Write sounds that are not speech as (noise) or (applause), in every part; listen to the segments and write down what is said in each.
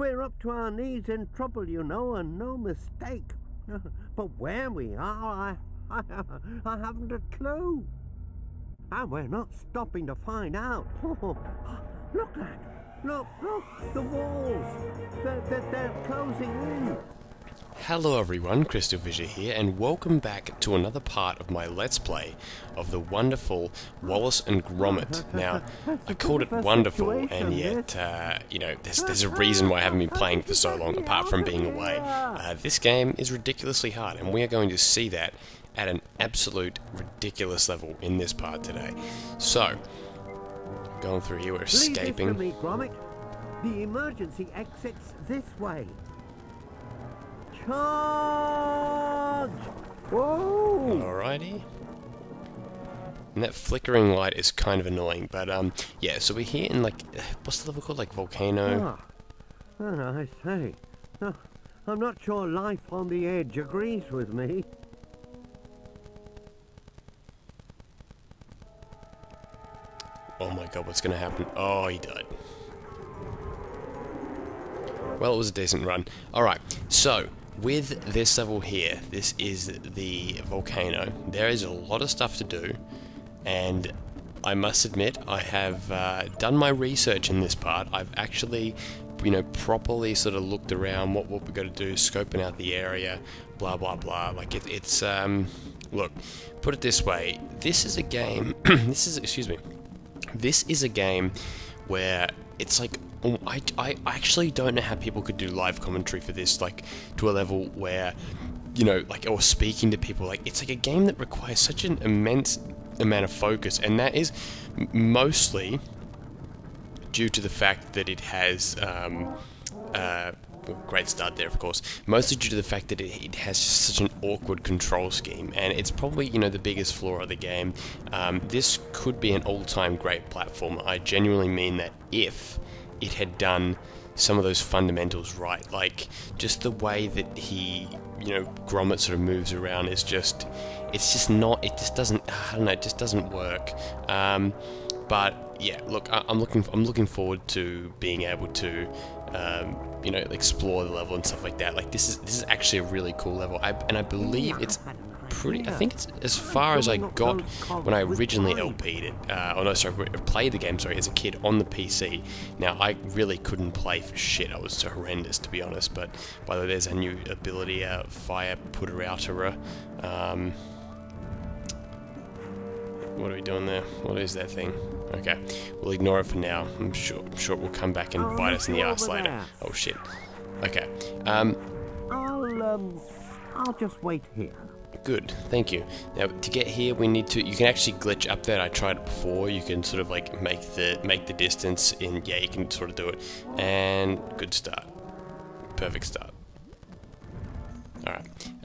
We're up to our knees in trouble, you know, and no mistake. (laughs) but where we are, I, (laughs) I, I haven't a clue. And we're not stopping to find out. (laughs) look, lad. Look, look, the walls. They're, they're, they're closing in. Hello everyone, Crystal Fissure here, and welcome back to another part of my Let's Play of the wonderful Wallace and Gromit. Now, I called it wonderful, and yet, uh, you know, there's, there's a reason why I haven't been playing for so long, apart from being away. Uh, this game is ridiculously hard, and we are going to see that at an absolute ridiculous level in this part today. So, going through here, we're escaping. This me, Gromit. The emergency exit's this way. Charge! Whoa! Alrighty. And that flickering light is kind of annoying, but um, yeah. So we're here in like, what's the level called? Like volcano. Ah, ah, I say. Ah, I'm not sure life on the edge agrees with me. Oh my god, what's gonna happen? Oh, he died. Well, it was a decent run. Alright, so, with this level here, this is the volcano. There is a lot of stuff to do, and I must admit, I have uh, done my research in this part. I've actually, you know, properly sort of looked around what, we're going to do, scoping out the area, blah, blah, blah. Like, it, it's, um, look, put it this way. This is a game, (clears throat) this is, excuse me, this is a game where it's like I, I actually don't know how people could do live commentary for this like to a level where you know like or speaking to people like it's like a game that requires such an immense amount of focus and that is mostly due to the fact that it has um, uh, great start there, of course. Mostly due to the fact that it, has such an awkward control scheme, and it's probably you know the biggest flaw of the game. Um, this could be an all-time great platformer. I genuinely mean that if it had done some of those fundamentals right, like just the way that he, you know, Gromit sort of moves around is just, it's just not, it just doesn't, I don't know, it just doesn't work. Um, but yeah, look, I, am looking, I'm looking forward to being able to um, you know, explore the level and stuff like that. Like this is this is actually a really cool level, I, and I believe it's pretty. I think it's as far as I got when I originally LP'd it. Uh, oh no, sorry, played the game. Sorry, as a kid on the PC. Now I really couldn't play for shit. I was horrendous to be honest. But by the way, there's a new ability, uh, Fire Putter Outerer. Um, what are we doing there? What is that thing? Okay, we'll ignore it for now. I'm sure, I'm sure it will come back and bite us in the ass later. there. Oh shit. Okay. Um, I'll, um, I'll just wait here. Good. Thank you. Now to get here, we need to. You can actually glitch up there. I tried it before. You can sort of like make the make the distance in. Yeah, you can sort of do it. And good start. Perfect start.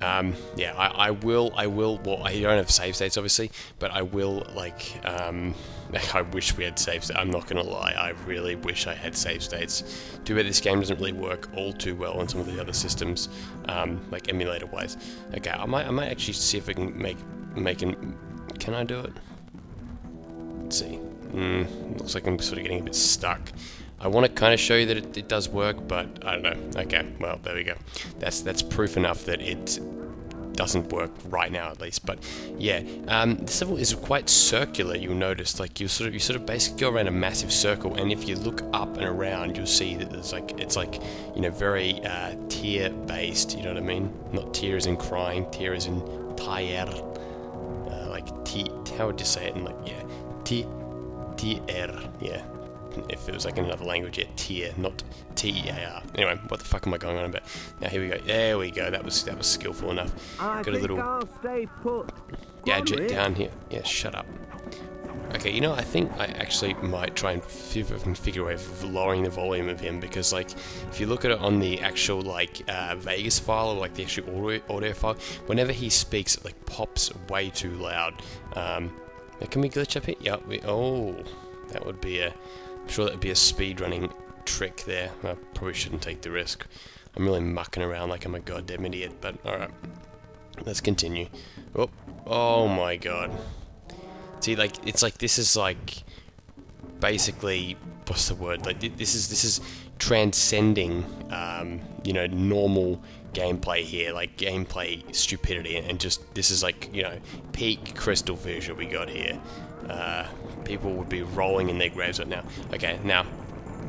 Um, yeah, I, I will. I will. Well, I don't have save states, obviously, but I will. Like, um, (laughs) I wish we had save. states. I'm not gonna lie. I really wish I had save states. Too bad this game doesn't really work all too well on some of the other systems, um, like emulator wise. Okay, I might. I might actually see if I can make make an. Can I do it? Let's see. Mm, looks like I'm sort of getting a bit stuck. I want to kind of show you that it, it, does work, but I don't know. Okay, well there we go. That's that's proof enough that it doesn't work right now at least. But yeah, um, this level is quite circular. You'll notice, like you sort of you sort of basically go around a massive circle, and if you look up and around, you'll see that there's like it's like you know very uh, tier based. You know what I mean? Not tears in crying, tears in tier. Uh, like T, how would you say it? In like yeah, T, T R, yeah if it was like in another language, yeah, tier, not T-E-A-R. Anyway, what the fuck am I going on about? Now here we go. There we go. That was that was skillful enough. I Got a little stay put. gadget down here. Yeah, shut up. Okay, you know, I think I actually might try and figure a way of lowering the volume of him because, like, if you look at it on the actual like uh, Vegas file or like the actual audio, audio file, whenever he speaks, it like pops way too loud. Um, can we glitch up here? Yeah. We, oh, that would be a I'm sure that'd be a speed running trick there. I probably shouldn't take the risk. I'm really mucking around like I'm a goddamn idiot, but alright. Let's continue. Oh, oh my god. See, like, it's like, this is like... basically what's the word? Like this is this is transcending, um, you know, normal gameplay here, like gameplay stupidity, and just this is like you know peak crystal vision we got here. Uh, people would be rolling in their graves right now. Okay, now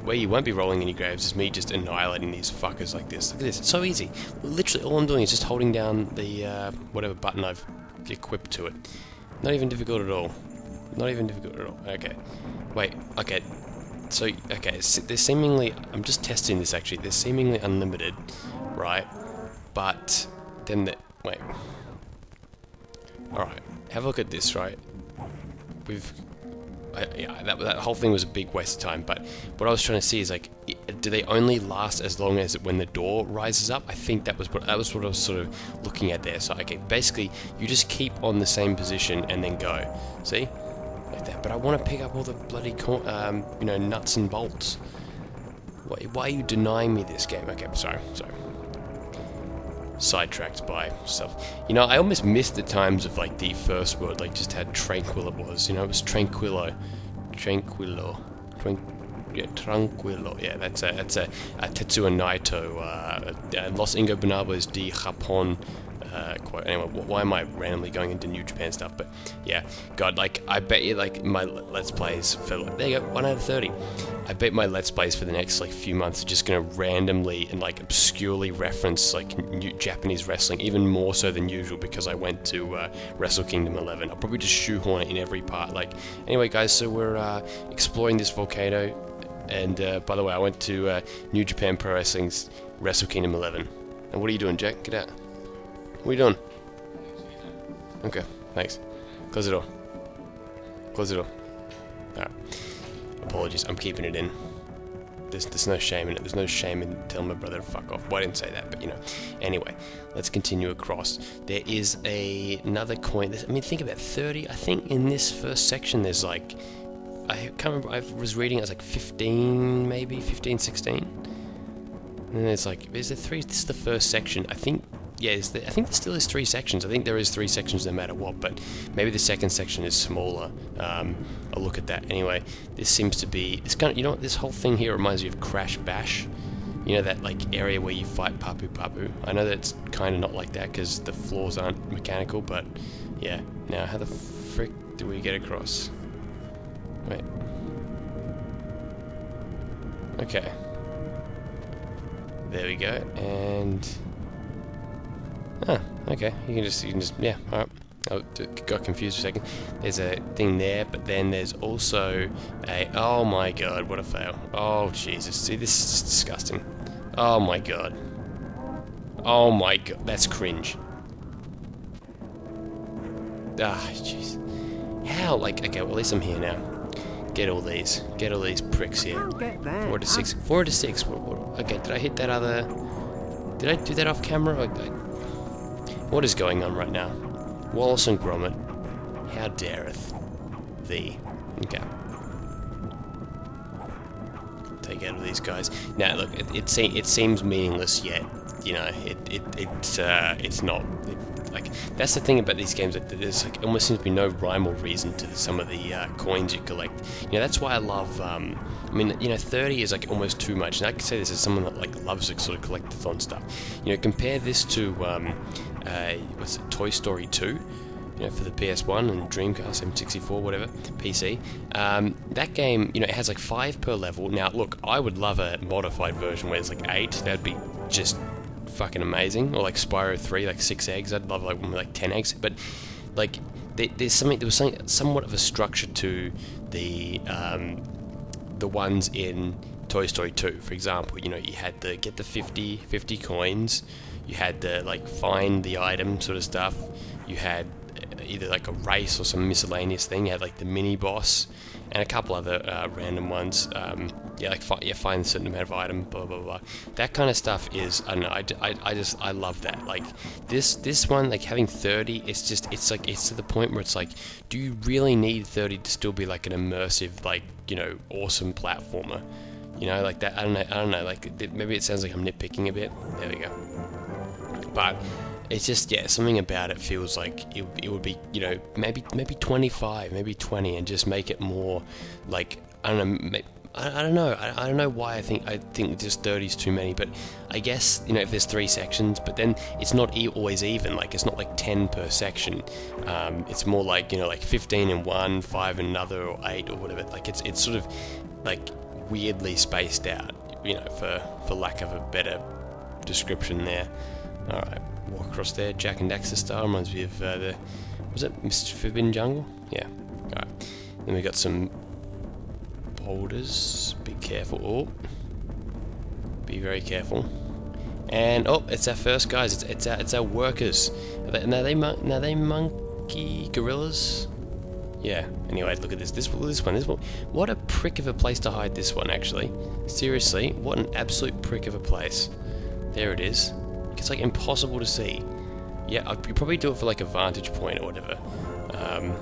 where you won't be rolling in your graves is me just annihilating these fuckers like this. Look at this, it's so easy. Literally, all I'm doing is just holding down the uh, whatever button I've equipped to it. Not even difficult at all. Not even difficult at all. Okay. Wait, okay. So, okay, they're seemingly... I'm just testing this, actually. They're seemingly unlimited, right? But, then the... Wait. Alright, have a look at this, right? We've I, yeah, that, that whole thing was a big waste of time. But what I was trying to see is like, do they only last as long as when the door rises up? I think that was what that was what I was sort of looking at there. So okay, basically you just keep on the same position and then go. See, like that. But I want to pick up all the bloody um, you know nuts and bolts. Why, why are you denying me this game? Okay, sorry, sorry sidetracked by stuff. You know, I almost missed the times of like the first world, like just how tranquil it was. You know, it was tranquilo, tranquilo, Tran yeah, tranquilo. Yeah, that's a that's a, a Tetsuya Naito, uh, Los Ingobernables de Japón uh, quote. Anyway, why am I randomly going into New Japan stuff? But yeah, God, like I bet you, like my Let's Plays for like, there you go, one out of thirty. I bet my Let's Plays for the next like few months are just gonna randomly and like obscurely reference like new Japanese wrestling, even more so than usual because I went to uh, Wrestle Kingdom 11. I'll probably just shoehorn it in every part. Like anyway, guys, so we're uh, exploring this volcano. And uh, by the way, I went to uh, New Japan Pro Wrestling's Wrestle Kingdom 11. And what are you doing, Jack? Get out. What are you doing? Okay, thanks. Close the door. Close the door. Alright. Apologies, I'm keeping it in. There's, there's no shame in it. There's no shame in telling my brother to fuck off. Well, I didn't say that, but you know. Anyway, let's continue across. There is a, another coin. I mean, think about 30. I think in this first section there's like... I can't remember. I was reading it was like 15, maybe? 15, 16? And then there's like... Is there three? This is the first section. I think yeah, I think there still is three sections. I think there is three sections no matter what, but maybe the second section is smaller. Um, I'll look at that. Anyway, this seems to be, it's kind of, you know what, this whole thing here reminds me of Crash Bash. You know, that like area where you fight Papu Papu. I know that it's kind of not like that because the floors aren't mechanical, but yeah. Now, how the frick do we get across? Wait. Okay. There we go, and... Ah, okay. You can just, you can just, yeah, alright. I got confused for a second. There's a thing there, but then there's also a, oh my god, what a fail. Oh Jesus, see this is disgusting. Oh my god. Oh my god, that's cringe. Ah, jeez. How, like, okay, well at least I'm here now. Get all these, get all these pricks here. Four to six, four to six. Okay, did I hit that other, did I do that off camera? I, what is going on right now? Wallace and Gromit, how dareth thee? Okay. Take out of these guys. Now, look, it, it, se it seems meaningless yet. You know, it it it uh, it's not. It, like that's the thing about these games that there's like almost seems to be no rhyme or reason to some of the uh, coins you collect. You know, that's why I love. Um, I mean, you know, 30 is like almost too much. And I can say this as someone that like loves like, sort of collectathon stuff. You know, compare this to um, uh, what's it, Toy Story 2, you know, for the PS1 and Dreamcast, N64, whatever, PC. Um, that game, you know, it has like five per level. Now, look, I would love a modified version where it's like eight. That'd be just fucking amazing. Or like Spyro 3, like six eggs. I'd love like like ten eggs. But like, there, there's something. There was something, somewhat of a structure to the um, the ones in Toy Story 2, for example. You know, you had to get the 50, 50 coins you had the like find the item sort of stuff. You had uh, either like a race or some miscellaneous thing. You had like the mini boss and a couple other uh, random ones. Um, yeah, like fi- yeah, find a certain amount of item, blah blah blah. That kind of stuff is I don't know. I, I, I just I love that. Like this this one like having 30. It's just it's like it's to the point where it's like, do you really need 30 to still be like an immersive like you know awesome platformer? You know, like that. I don't know. I don't know. Like maybe it sounds like I'm nitpicking a bit. There we go but it's just yeah something about it feels like it, it would be you know maybe maybe 25 maybe 20 and just make it more like I don't know. I, I don't know. I, I don't know why I think I think just 30 is too many, but I guess you know if there's three sections, but then it's not e- always even. Like it's not like 10 per section. Um, it's more like you know like 15 in one, five in another, or eight or whatever. Like it's it's sort of like weirdly spaced out. You know, for for lack of a better description there. All right, walk across there. Jak and Daxter style reminds me of uh, the was it Mr. Forbidden Jungle? Yeah. All right. Then we got some boulders. Be careful. Oh, be very careful. And oh, it's our first guys. It's it's our, it's our workers. Are they, now they now they monkey gorillas. Yeah. Anyway, look at this. This this one. This one. What a prick of a place to hide this one. Actually, seriously, what an absolute prick of a place. There it is. It's like impossible to see. Yeah, I'd probably do it for like a vantage point or whatever. Um,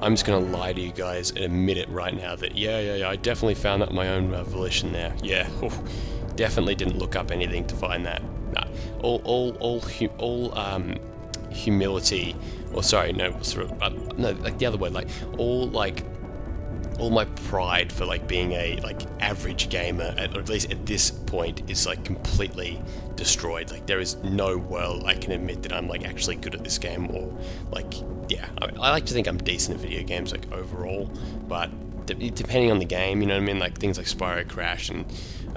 I'm just gonna lie to you guys and admit it right now that yeah, yeah, yeah, I definitely found that my own uh, volition there. Yeah, (laughs) definitely didn't look up anything to find that. Nah, all, all, all, hu- all um, humility, or sorry, no, sort of, uh, no, like the other way, like all like all my pride for like being a like average gamer at, or at least at this point is like completely destroyed. Like there is no world i can admit that i'm like actually good at this game or like yeah i, I like to think i'm decent at video games like overall but de- depending on the game you know what i mean? Like things like spyro crash and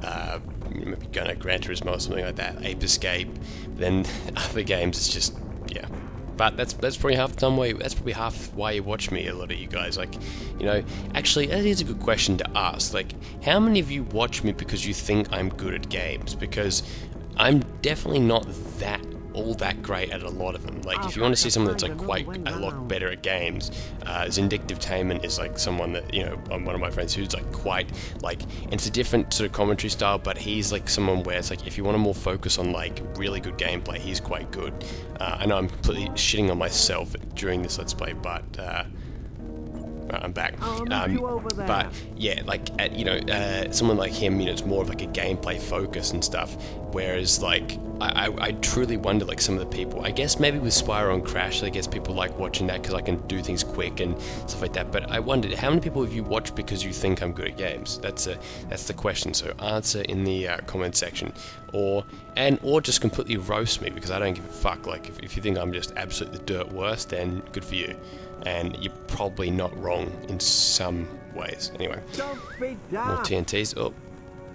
uh, maybe to gran turismo or something like that ape escape then (laughs) other games it's just but that's that's probably half time why that's probably half why you watch me a lot of you guys. Like you know actually that is a good question to ask. Like how many of you watch me because you think i'm good at games? Because i'm definitely not that all that great at a lot of them like if you want to see someone that's like quite a lot better at games uh, Zindictive Tainment is like someone that you know I'm one of my friends who's like quite like it's a different sort of commentary style but he's like someone where it's like if you want to more focus on like really good gameplay he's quite good uh, I know I'm completely shitting on myself during this let's play but uh, I'm back. Um, but yeah, like at, you know, uh, someone like him, you know, it's more of like a gameplay focus and stuff. Whereas like I, I, I truly wonder like some of the people. I guess maybe with Spyro and Crash, I guess people like watching that because I can do things quick and stuff like that. But I wondered how many people have you watched because you think I'm good at games? That's a that's the question. So answer in the uh, comment section, or and or just completely roast me because I don't give a fuck. Like if, if you think I'm just absolutely the dirt worst, then good for you and you're probably not wrong in some ways. Anyway, more TNTs. Oh,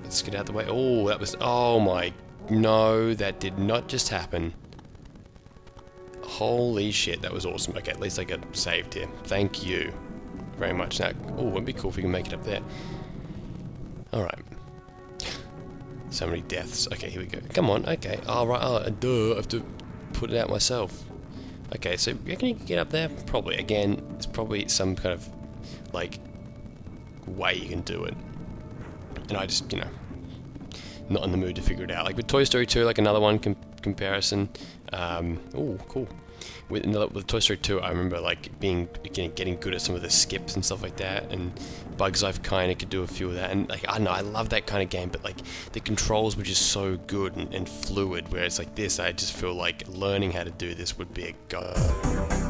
let's get out of the way. Oh, that was. Oh my. No, that did not just happen. Holy shit, that was awesome. Okay, at least I got saved here. Thank you very much. Now, oh, it'd be cool if we can make it up there. Alright. so many deaths. Okay, here we go. Come on, okay. Alright, oh, duh, I have to put it out myself. Okay, so you you can get up there? Probably. Again, it's probably some kind of like way you can do it. And I just, you know, not in the mood to figure it out. Like with Toy Story 2, like another one com comparison. Um, oh, cool. With, with Toy Story 2, I remember like being getting, getting good at some of the skips and stuff like that, and Bugs Life kind of could do a few of that. And like I don't know, I love that kind of game, but like the controls were just so good and, and fluid. Whereas like this, I just feel like learning how to do this would be a go.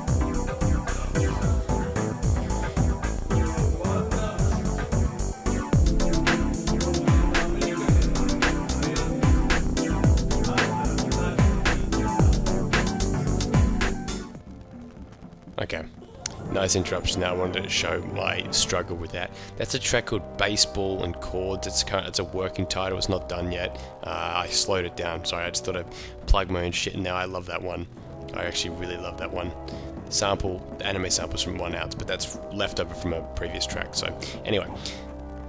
Okay. Nice interruption there. I wanted to show my struggle with that. That's a track called Baseball and Chords. It's kind of, it's a working title. It's not done yet. Uh, I slowed it down. Sorry, I just thought I'd plug my own shit in there. I love that one. I actually really love that one. Sample, anime samples from one ounce, but that's left over from a previous track. So anyway,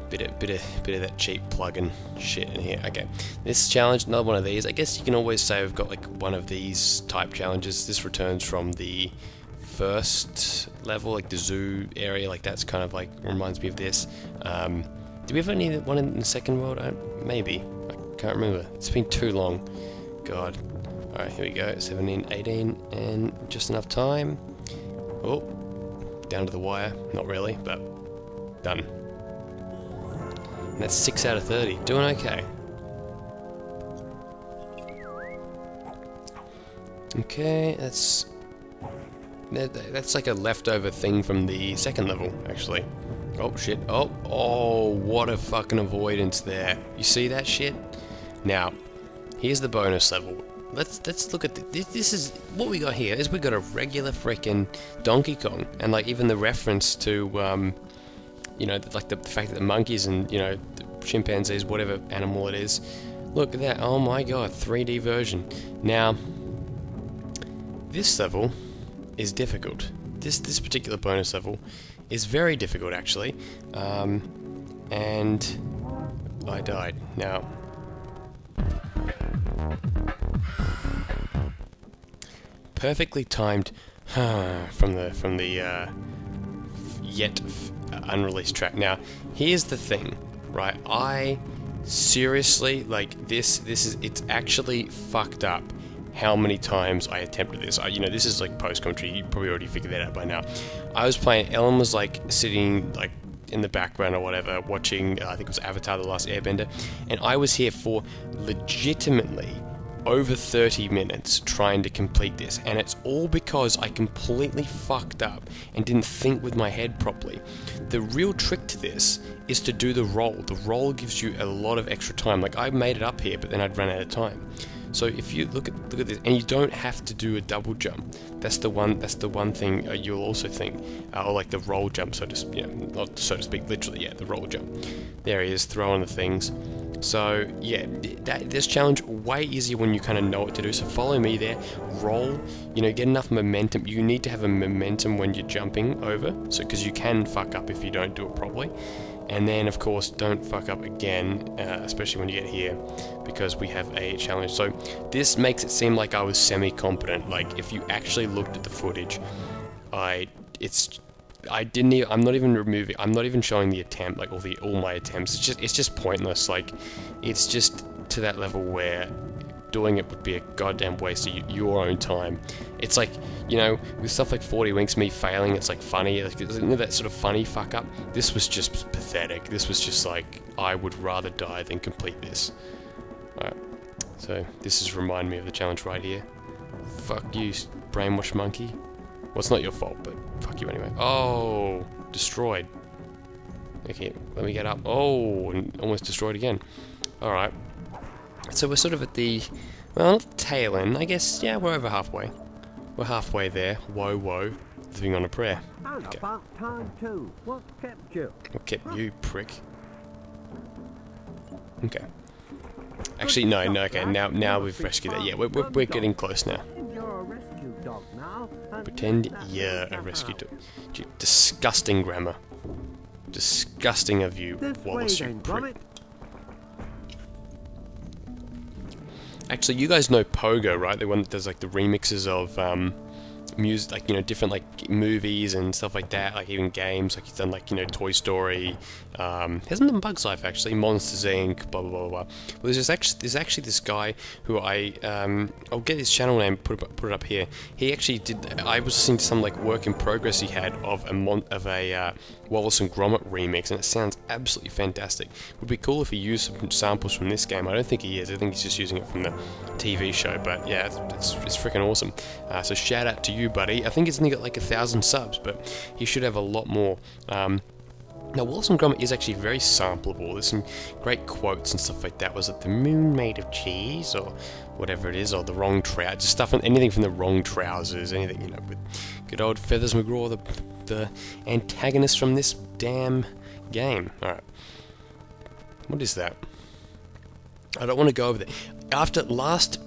bit of bit of bit of that cheap plug-in shit in here. Okay, this challenge, another one of these. I guess you can always say I've got like one of these type challenges. This returns from the first level, like the zoo area, like that's kind of like reminds me of this. Um, do we have any one in the second world? I, maybe. I can't remember. It's been too long. God. Alright, here we go. 17, 18, and just enough time. Oh, down to the wire. Not really, but done. And that's 6 out of 30. Doing okay. Okay, that's that's like a leftover thing from the second level, actually. Oh shit. Oh, oh, what a fucking avoidance there. You see that shit? Now, here's the bonus level. Let's let's look at this. This is what we got here. Is we got a regular freaking Donkey Kong, and like even the reference to, um, you know, like the, the fact that the monkeys and you know the chimpanzees, whatever animal it is, look at that. Oh my god, 3D version. Now, this level is difficult. This this particular bonus level is very difficult actually, um, and I died. Now, perfectly timed (sighs) from the from the uh, yet unreleased track. Now, here's the thing, right? I seriously like this. This is it's actually fucked up how many times I attempted this. I, you know, this is like post commentary. You probably already figured that out by now. I was playing. Ellen was like sitting like in the background or whatever, watching. Uh, I think it was Avatar: The Last Airbender, and I was here for legitimately over 30 minutes trying to complete this, and it's all because I completely fucked up and didn't think with my head properly. The real trick to this is to do the roll. The roll gives you a lot of extra time. Like I made it up here, but then I'd run out of time. So if you look at look at this, and you don't have to do a double jump. That's the one. That's the one thing uh, you'll also think, uh, or like the roll jump, so to you know, not so to speak, literally, yeah, the roll jump. There he is, throwing the things. So yeah, that, this challenge way easier when you kind of know what to do. So follow me there, roll. You know, get enough momentum. You need to have a momentum when you're jumping over, so because you can fuck up if you don't do it properly. And then, of course, don't fuck up again, uh, especially when you get here, because we have a challenge. So this makes it seem like I was semi-competent. Like if you actually looked at the footage, I it's I didn't even, I'm not even removing I'm not even showing the attempt like all the all my attempts it's just it's just pointless like it's just to that level where doing it would be a goddamn waste of your own time it's like you know with stuff like 40 winks me failing it's like funny like that sort of funny fuck up this was just pathetic this was just like I would rather die than complete this alright so this is remind me of the challenge right here fuck you brainwash monkey well it's not your fault but Fuck you anyway. Oh, destroyed. Okay, let me get up. Oh, almost destroyed again. Alright. So we're sort of at the, well, not tail end. I guess, yeah, we're over halfway. We're halfway there. Whoa, whoa. Living on a prayer. Okay. about time too. What kept you? What kept you, prick? Okay. Actually, no, no, okay, now now we've rescued that. Yeah, we're, we're, we're getting close now. You're a rescue dog now. Pretend you're a rescue dog. Disgusting grammar. Disgusting of you, Wallace, you prick. Actually, you guys know Pogo, right? The one that does like the remixes of um, music, like you know, different like movies and stuff like that. Like even games, like he's done like you know Toy Story. Um, hasn't done Bugs Life actually, Monsters Inc. Blah blah blah blah. Well, there's actually there's actually this guy who I um, I'll get his channel name put it, put it up here. He actually did. I was listening to some like work in progress he had of a mon- of a uh, Wallace and Gromit remix, and it sounds absolutely fantastic. Would be cool if he used some samples from this game. I don't think he is. I think he's just using it from the TV show. But yeah, it's it's, it's freaking awesome. Uh, so shout out to you, buddy. I think he's only got like a thousand subs, but he should have a lot more. Um, now, Wallace Gromit is actually very sampleable. There's some great quotes and stuff like that. Was it the moon made of cheese, or whatever it is, or the wrong trousers? Stuff, anything from the wrong trousers, anything you know, with good old Feathers McGraw, the the antagonist from this damn game. All right, what is that? I don't want to go over there. After last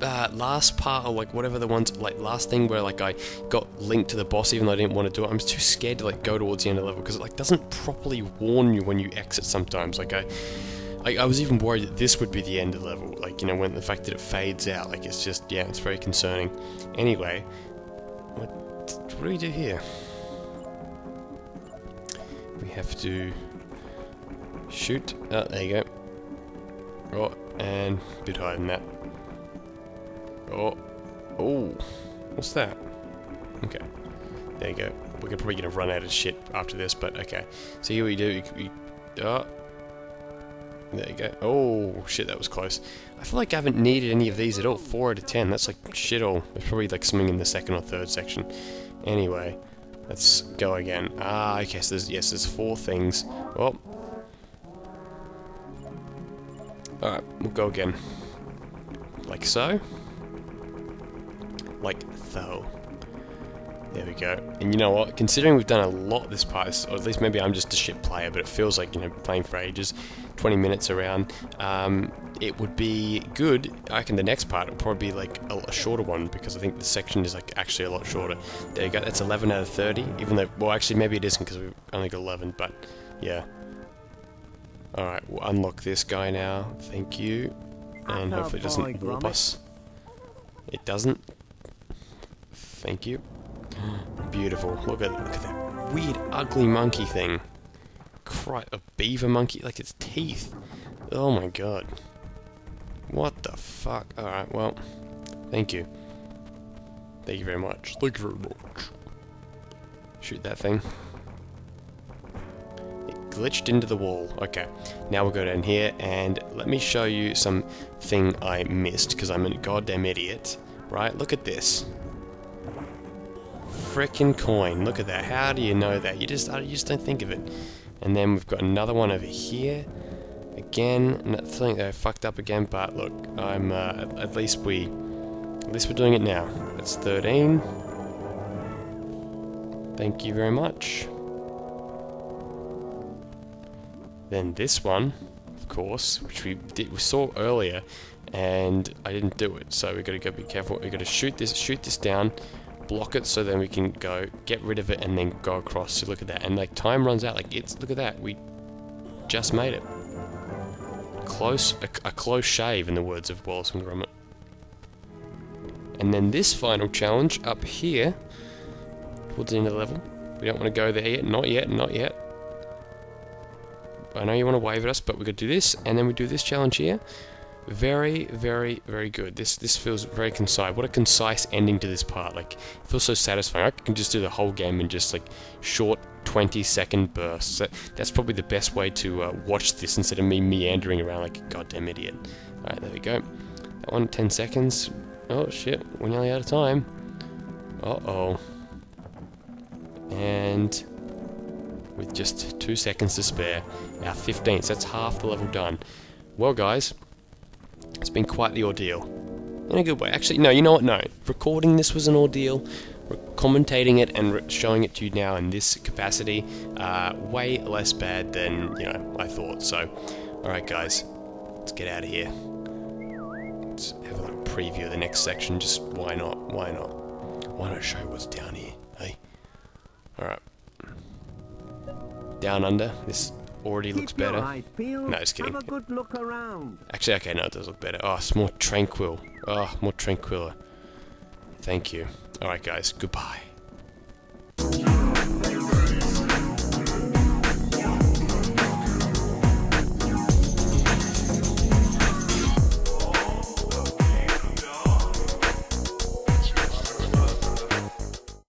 uh, last part or like whatever the ones like last thing where like I got linked to the boss even though I didn't want to do it. I'm too scared to like go towards the end of the level because it like doesn't properly warn you when you exit sometimes. Like I. I, I was even worried that this would be the end of the level, like you know, when the fact that it fades out, like it's just yeah, it's very concerning. Anyway, what what do we do here? We have to shoot. Oh, there you go. Oh, and a bit higher than that. Oh, oh, what's that? Okay, there you go. We're probably gonna run out of shit after this, but okay. So here we do. We, oh, there you go. Oh shit, that was close. I feel like I haven't needed any of these at all. Four out of ten. That's like shit all. There's probably like something in the second or third section. Anyway, Let's go again. Ah, okay, so there's, yes, there's four things. Well. Alright, we'll go again. Like so. Like so. There we go. And you know what? Considering we've done a lot this part, or at least maybe I'm just a shit player, but it feels like, you know, playing for ages, 20 minutes around, um, it would be good. I reckon the next part will probably be like a, a, shorter one because I think the section is like actually a lot shorter. There you go. That's 11 out of 30. Even though, well, actually maybe it isn't because we've only got 11. But yeah. All right, we'll unlock this guy now. Thank you. And hopefully it doesn't warp us. It doesn't. Thank you. Beautiful. Look at look at that weird, ugly monkey thing. Cry a beaver monkey, like its teeth. Oh my god. What the fuck? Alright, well, thank you. Thank you very much. Thank you very much. Shoot that thing. It glitched into the wall. Okay, now we'll go down here and let me show you something I missed because I'm a goddamn idiot. Right, look at this. Frickin' coin. Look at that. How do you know that? You just, you just don't think of it. And then we've got another one over here. Again, not think I fucked up again, but look, I'm uh, at least we at least we're doing it now. It's 13. Thank you very much. Then this one, of course, which we did we saw earlier, and I didn't do it. So we got to go be careful. We got to shoot this shoot this down, block it so then we can go get rid of it and then go across. So look at that. And like time runs out. Like it's look at that. We just made it close, a, a, close shave in the words of Wallace and Gromit. And then this final challenge up here, towards the end of the level. We don't want to go there yet, not yet, not yet. I know you want to wave at us, but going to do this, and then we do this challenge here. Very, very, very good. This this feels very concise. What a concise ending to this part. Like, feels so satisfying. I can just do the whole game in just, like, short 20 second bursts. that's probably the best way to uh, watch this instead of me meandering around like a goddamn idiot. Alright, there we go. That one, 10 seconds. Oh shit, we're nearly out of time. Uh-oh. And with just two seconds to spare, our 15th, that's half the level done. Well guys, it's been quite the ordeal. In a good way. Actually, no, you know what? No. Recording this was an ordeal commentating it and showing it to you now in this capacity, uh, way less bad than you know I thought. So, all right, guys, let's get out of here. Let's have a little preview of the next section. Just why not? Why not? Why not show what's down here? Hey, all right. Down under. This already looks better. No, just kidding. Have a good look around. Actually, okay, no, it does look better. Oh, it's more tranquil. Oh, more tranquil. Thank you. Alright guys, goodbye.